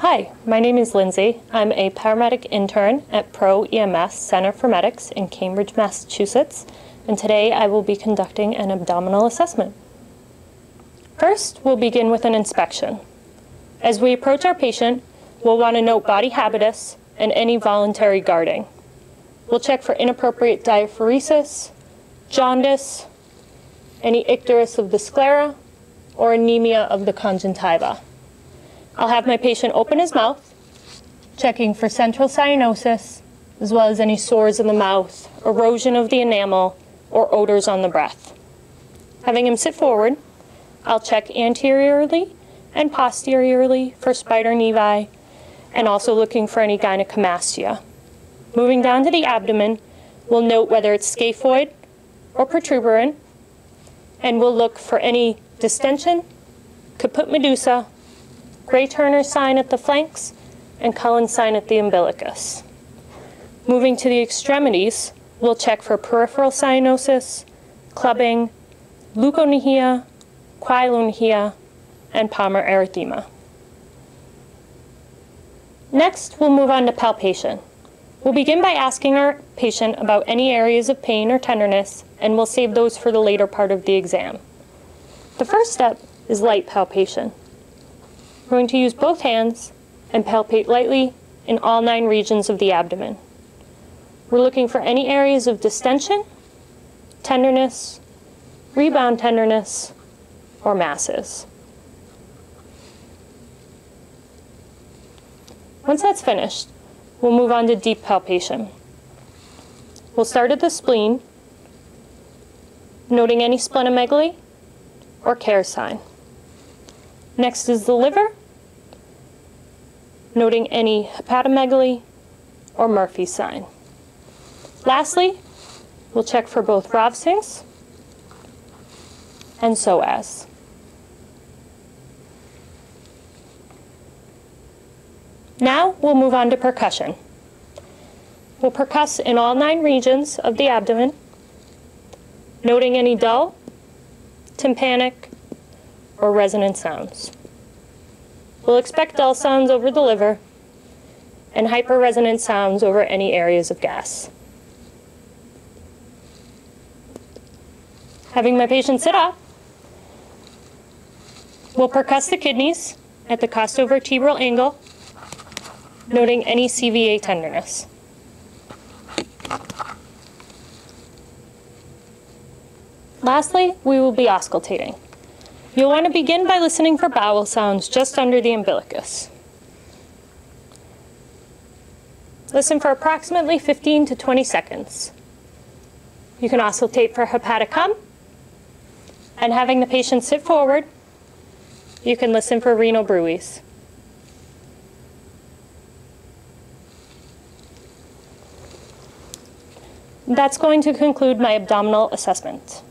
Hi, my name is Lindsay. I'm a paramedic intern at Pro EMS Center for Medics in Cambridge, Massachusetts, and today I will be conducting an abdominal assessment. First, we'll begin with an inspection. As we approach our patient, we'll want to note body habitus and any voluntary guarding. We'll check for inappropriate diaphoresis, jaundice, any icterus of the sclera, or anemia of the conjunctiva. I'll have my patient open his mouth, checking for central cyanosis, as well as any sores in the mouth, erosion of the enamel, or odors on the breath. Having him sit forward, I'll check anteriorly and posteriorly for spider nevi, and also looking for any gynecomastia. Moving down to the abdomen, we'll note whether it's scaphoid or protuberant, and we'll look for any distension, caput medusa, Gray-Turner sign at the flanks, and Cullen sign at the umbilicus. Moving to the extremities, we'll check for peripheral cyanosis, clubbing, leukonychia, koilonychia, and palmar erythema. Next, we'll move on to palpation. We'll begin by asking our patient about any areas of pain or tenderness, and we'll save those for the later part of the exam. The first step is light palpation. We're going to use both hands and palpate lightly in all nine regions of the abdomen. We're looking for any areas of distension, tenderness, rebound tenderness, or masses. Once that's finished, we'll move on to deep palpation. We'll start at the spleen, noting any splenomegaly or Kehr sign. Next is the liver, noting any hepatomegaly or Murphy's sign. Lastly, we'll check for both Rovsing's and psoas. Now we'll move on to percussion. We'll percuss in all nine regions of the abdomen, noting any dull, tympanic, or resonant sounds. We'll expect dull sounds over the liver and hyperresonant sounds over any areas of gas. Having my patient sit up, we'll percuss the kidneys at the costovertebral angle, noting any CVA tenderness. Lastly, we will be auscultating. You'll want to begin by listening for bowel sounds just under the umbilicus. Listen for approximately 15 to 20 seconds. You can auscultate for hepatic hum, and having the patient sit forward, you can listen for renal bruits. That's going to conclude my abdominal assessment.